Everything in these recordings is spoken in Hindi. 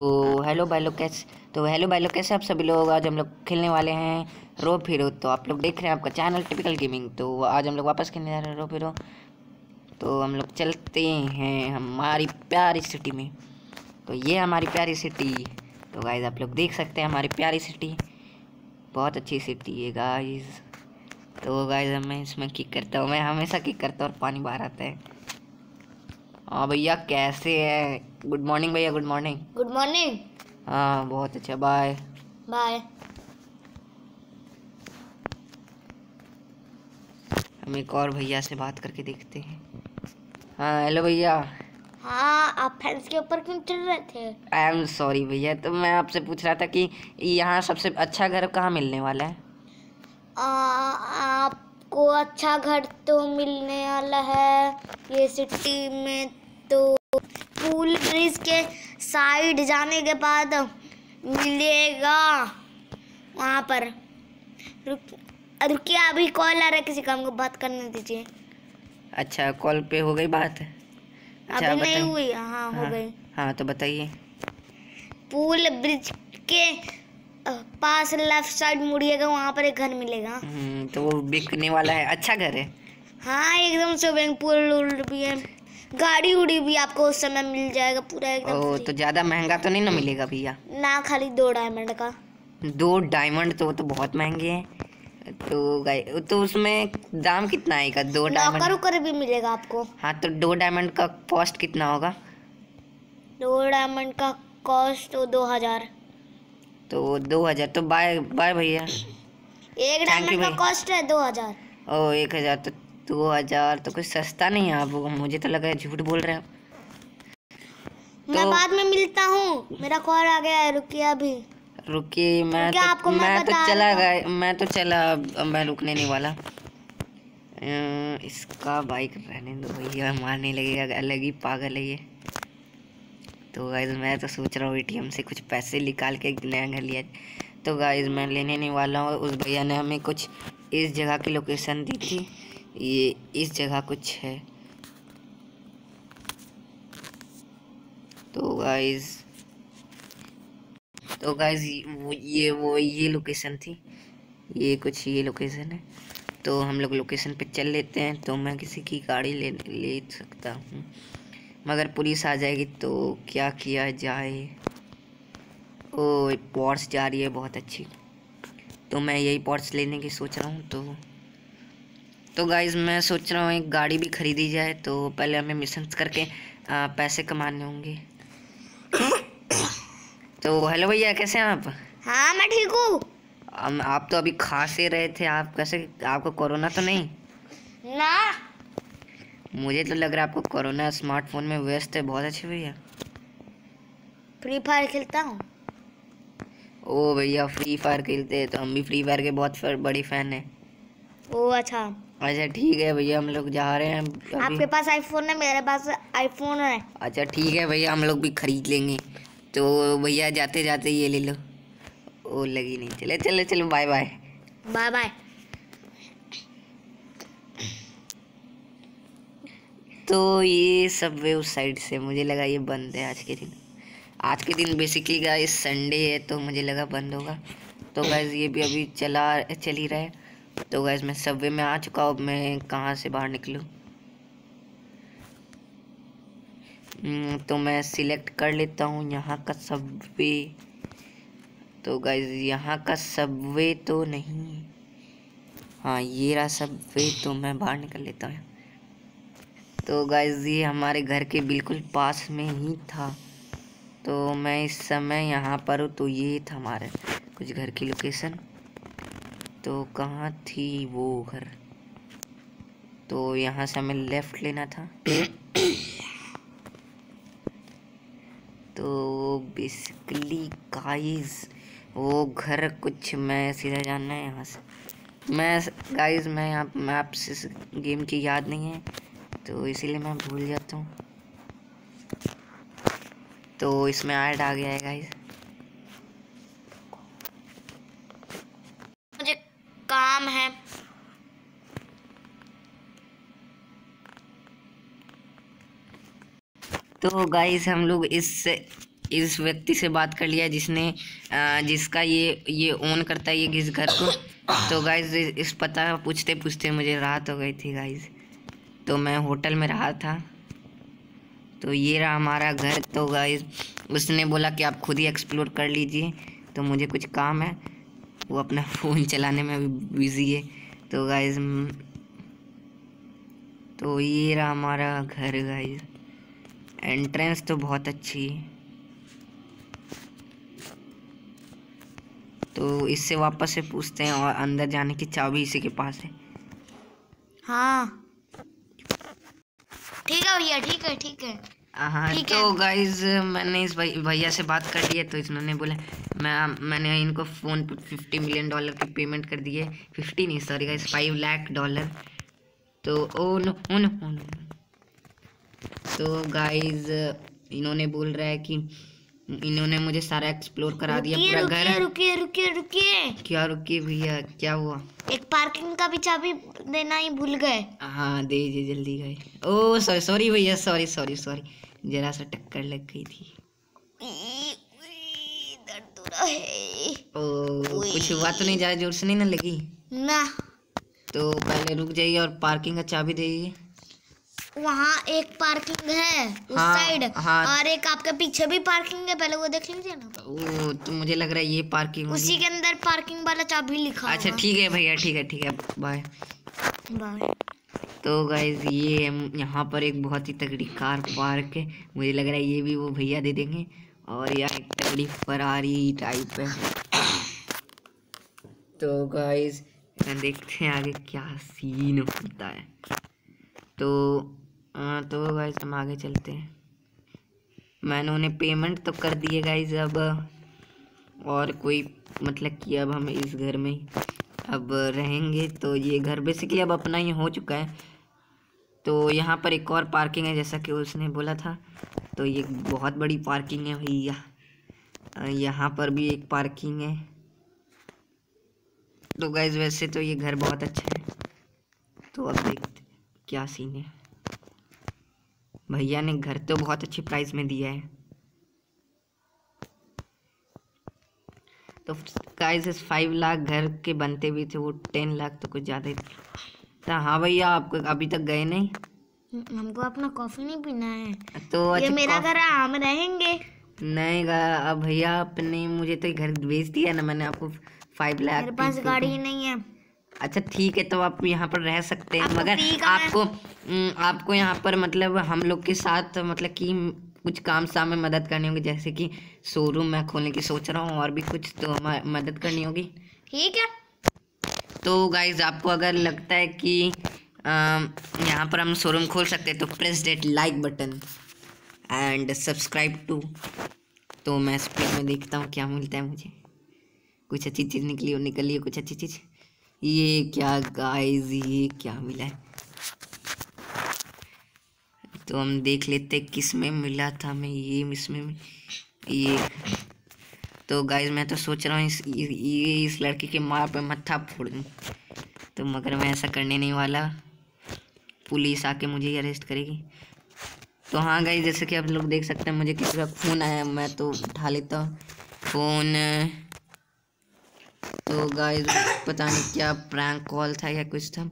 तो हेलो भाई लोग कैसे तो हेलो भाई लोग कैसे आप सभी लोग आज हम लोग खेलने वाले हैं रो फिरो। तो आप लोग देख रहे हैं आपका चैनल टिपिकल गेमिंग। तो आज हम लोग वापस खेलने जा रहे हैं रो फिरो। तो हम लोग चलते हैं हमारी प्यारी सिटी में। तो ये हमारी प्यारी सिटी। तो गाइज़ आप लोग देख सकते हैं हमारी प्यारी सिटी। बहुत अच्छी सिटी है गाइज़ तो गाइज़ मैं इसमें किक करता हूँ। मैं हमेशा किक करता हूँ और पानी बाहर आता है। हाँ भैया, कैसे है? गुड मॉर्निंग भैया गुड मॉर्निंग गुड मॉर्निंग हाँ बहुत अच्छा बाय बाय हम एक और भैया से बात करके देखते हैं। हाँ हेलो भैया. हाँ आप फैंस के ऊपर क्यों चढ़ रहे थे? आई एम सॉरी भैया तो मैं आपसे पूछ रहा था कि यहाँ सबसे अच्छा घर कहाँ मिलने वाला है? आ, आपको अच्छा घर तो मिलने वाला है ये सिटी में तो पुल ब्रिज के साइड जाने के बाद मिलेगा। वहाँ पर। रुक रुकिए अभी कॉल आ रहा है किसी काम को बात करने दीजिए। अच्छा कॉल पे हो गई बात? अच्छा अभी नहीं हुई हाँ हाँ हो गई। हाँ तो बताइए। पुल ब्रिज के पास लेफ़्ट साइड मुड़िएगा वहाँ पर एक घर मिलेगा। हम्म, तो वो बिकने वाला है। अच्छा घर है। हाँ एकदम स्विमिंग पूल भी है। गाड़ी उड़ी भी आपको उस समय मिल जाएगा पूरा एकदम ओ तो ज़्यादा महँगा तो नहीं ना मिलेगा भैया? ना खाली दो डायमंड का। दो डायमंड तो वो तो बहुत महँगे हैं। तो गाय तो उसमें दाम कितना आएगा? दो डायमंड उकर भी मिलेगा आपको। हाँ तो दो डायमंड का कॉस्ट कितना होगा? दो डायमंड का कॉस्ट तो दो हज़ार। तो दो हज़ार तो बाय बाय भैया। एक डायमंड का कॉस्ट है दो हज़ार। ओ एक हज़ार तो दो हज़ार तो कुछ सस्ता नहीं है आप मुझे तो लगा झूठ बोल रहे हो। मैं तो- बाद में मिलता हूँ मेरा कॉल आ गया है रुकिए अभी। रुकिए मैं तो आपको मैं मैं तो चला गया मैं तो चला अब मैं रुकने नहीं वाला। इसका बाइक रहने दो भैया मारने लगेगा अलग ही पागल है ये। तो गाइज़ मैं तो सोच रहा हूँ एटीएम से कुछ पैसे निकाल के नया घर लिया तो गाइज़ मैं लेने नहीं वाला हूँ उस भैया ने हमें कुछ इस जगह की लोकेशन दी थी। ये इस जगह कुछ है। तो गाइज़ तो गाइज़ ये, वो ये लोकेशन थी। ये कुछ ये लोकेशन है। तो हम लोग लोकेशन पे चल लेते हैं। तो मैं किसी की गाड़ी ले ले सकता हूँ। मगर पुलिस आ जाएगी तो क्या किया जाए? ओ पॉर्स जा रही है बहुत अच्छी। तो मैं यही पॉर्स लेने की सोच रहा हूँ तो तो गाइज़ मैं सोच रहा हूँ एक गाड़ी भी खरीदी जाए तो पहले हमें मिशन करके आ, पैसे कमाने होंगे। तो हेलो भैया कैसे हैं आप? हाँ मैं ठीक हूँ। आप तो अभी खा से रहे थे आप कैसे आपको कोरोना तो नहीं? ना। मुझे तो लग रहा है आपको कोरोना स्मार्टफ़ोन में व्यस्त है बहुत अच्छे भैया। फ्री फायर खेलता हूँ। ओ भैया फ्री फायर खेलते हैं तो हम भी फ्री फायर के बहुत बड़ी फ़ैन हैं। ओ अच्छा। अच्छा ठीक है भैया हम लोग जा रहे हैं आपके पास आईफोन है मेरे पास आईफोन है। अच्छा ठीक है भैया हम लोग भी खरीद लेंगे। तो भैया जाते जाते ये ले लो। ओ लगी नहीं। चले चले चलो बाय बाय बाय बाय तो ये सब वे उस साइड से मुझे लगा ये बंद है आज के दिन। आज के दिन बेसिकली गाइस संडे है तो मुझे लगा बंद होगा। तो गैस ये भी अभी चला चल ही रहा है। तो गैस मैं सबवे में आ चुका हूँ मैं कहाँ से बाहर निकलूँ? हम्म, तो मैं सिलेक्ट कर लेता हूँ यहाँ का सबवे तो गाइज़ यहाँ का सबवे तो नहीं हाँ। ये रहा सबवे तो मैं बाहर निकल लेता हूँ। तो गाइज़ ये हमारे घर के बिल्कुल पास में ही था। तो मैं इस समय यहाँ पर हूँ तो ये था हमारे कुछ घर की लोकेशन तो कहाँ थी वो घर? तो यहाँ से हमें लेफ़्ट लेना था। तो बेसिकली गाइस वो घर कुछ मैं सीधा जानना है यहाँ से। मैं गाइस मैं यहाँ मैप से गेम की याद नहीं है तो इसीलिए मैं भूल जाता हूँ। तो इसमें ऐड आ गया है गाइस मुझे काम है तो गाइस हम लोग इस इस व्यक्ति से बात कर लिया जिसने जिसका ये ये ओन करता है ये किस घर को। तो गाइज़ इस पता पूछते पूछते मुझे रात हो गई थी गाइज़ तो मैं होटल में रहा था। तो ये रहा हमारा घर। तो गाइज़ उसने बोला कि आप खुद ही एक्सप्लोर कर लीजिए। तो मुझे कुछ काम है। वो अपना फ़ोन चलाने में बिज़ी है। तो गाइज़ तो ये रहा हमारा घर गाइज़ एंट्रेंस तो बहुत अच्छी। है तो इससे वापस से पूछते हैं और अंदर जाने की चाबी इसी के पास है। हाँ। ठीक है भैया ठीक है ठीक है। हाँ तो गाइज़ मैंने इस भैया से बात कर ली है तो इन्होंने बोला मैं मैंने इनको फ़ोन पे फिफ्टी मिलियन डॉलर की पेमेंट कर दी है। फिफ्टी नहीं sorry guys five lakh dollar तो oh no oh no oh no. तो गाइज़ इन्होंने बोल रहा है कि इन्होंने मुझे सारा एक्सप्लोर करा दिया पूरा घर। रुकिए रुकिए रुकिए। क्या रुकिए भैया क्या हुआ? एक पार्किंग का भी चाबी देना ही भूल गए। हाँ दे दीजिए जल्दी गए ओ सॉरी सॉरी भैया सॉरी सॉरी सॉरी जरा सा टक्कर लग गई थी। दर्द हो रहा है। ओ कुछ हुआ तो नहीं ज़्यादा ज़ोर से नहीं ना लगी? ना। तो पहले रुक जाइए और पार्किंग का चाबी दे दीजिए। वहाँ एक पार्किंग है उस हाँ, साइड। हाँ। और एक आपके पीछे भी पार्किंग है पहले वो देख लीजिए ना। ओ तो मुझे लग रहा है ये पार्किंग उसी के अंदर पार्किंग वाला चाबी लिखा अच्छा ठीक है भैया ठीक है ठीक है बाय बाय तो गाइज़ ये यहाँ पर एक बहुत ही तगड़ी कार पार्क है। मुझे लग रहा है ये भी वो भैया दे देंगे। और यहाँ एक तगड़ी फरारी टाइप है। तो गाइज़ देखते हैं आगे क्या सीन होता है। तो हाँ, तो गाइज़ हम आगे चलते हैं। मैंने उन्हें पेमेंट तो कर दिए गाइज़ अब और कोई मतलब कि अब हम इस घर में ही अब रहेंगे। तो ये घर बेसिकली अब अपना ही हो चुका है। तो यहाँ पर एक और पार्किंग है जैसा कि उसने बोला था। तो ये बहुत बड़ी पार्किंग है भैया। यहाँ पर भी एक पार्किंग है। तो गाइज़ वैसे तो ये घर बहुत अच्छा है। तो अब देखते क्या सीन है? भैया ने घर तो बहुत अच्छे प्राइस में दिया है। तो गाइस इस फाइव लाख घर के बनते भी थे वो टेन लाख तो कुछ ज़्यादा ही था। हाँ भैया आप अभी तक गए नहीं? हमको अपना कॉफ़ी नहीं पीना है। तो ये अच्छा मेरा घर हम रहेंगे। नहीं अब भैया आपने मुझे तो घर भेज दिया ना मैंने आपको फाइव लाख मेरे पास गाड़ी नहीं है। अच्छा ठीक है तो आप यहाँ पर रह सकते हैं मगर? आपको आपको यहाँ पर मतलब हम लोग के साथ मतलब कि कुछ काम साम में मदद करनी होगी जैसे कि शोरूम मैं खोलने की सोच रहा हूँ और भी कुछ तो मदद करनी होगी। ठीक है। तो गाइज़ आपको अगर लगता है कि यहाँ पर हम शोरूम खोल सकते हैं तो press that like button and subscribe to तो मैं स्पीड में देखता हूँ क्या मिलता है मुझे। कुछ अच्छी चीज़ निकली हो निकली हो कुछ अच्छी चीज़। ये क्या गाइज़ ये क्या मिला? है तो हम देख लेते किसमें मिला था हमें ये इसमें ये। तो गाइज़ मैं तो सोच रहा हूँ इस, ये इस लड़के के माँ पे मत्था फोड़ दूँ। तो मगर मैं ऐसा करने नहीं वाला। पुलिस आके मुझे ही अरेस्ट करेगी। तो हाँ गाइज़ जैसे कि आप लोग देख सकते हैं, मुझे किसी का फ़ोन आया, मैं तो उठा लेता हूँ। फ़ोन तो गाइज़ पता नहीं क्या प्रैंक कॉल था या कुछ था।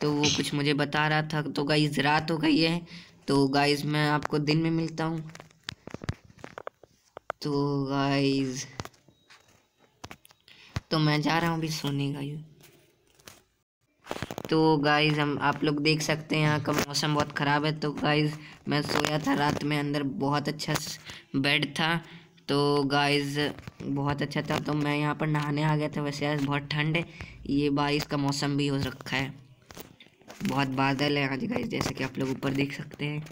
तो वो कुछ मुझे बता रहा था। तो गाइज़ रात हो गई है। तो गाइज़ मैं आपको दिन में मिलता हूँ। तो गाइज़ तो मैं जा रहा हूँ अभी सोने गाइज़ तो गाइज़ हम आप लोग देख सकते हैं यहाँ का मौसम बहुत ख़राब है। तो गाइज़ मैं सोया था रात में, अंदर बहुत अच्छा बेड था। तो गाइज़ बहुत अच्छा था। तो मैं यहाँ पर नहाने आ गया था। वैसे आज बहुत ठंड है। ये बारिश का मौसम भी हो रखा है। बहुत बादल है आज गाइज़ जैसे कि आप लोग ऊपर देख सकते हैं।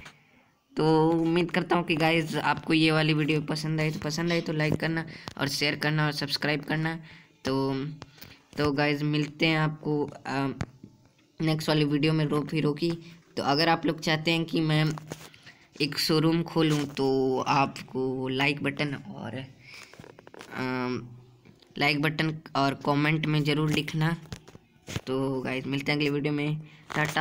तो उम्मीद करता हूँ कि गाइज़ आपको ये वाली वीडियो पसंद आई। तो पसंद आई तो लाइक करना और शेयर करना और सब्सक्राइब करना। तो तो गाइज़ मिलते हैं आपको नेक्स्ट वाली वीडियो में रोक ही रोकी। तो अगर आप लोग चाहते हैं कि मैं एक शोरूम खोलूँ तो आपको लाइक बटन और लाइक बटन और कमेंट में ज़रूर लिखना। तो गाइज़ मिलते हैं अगले वीडियो में। टाटा।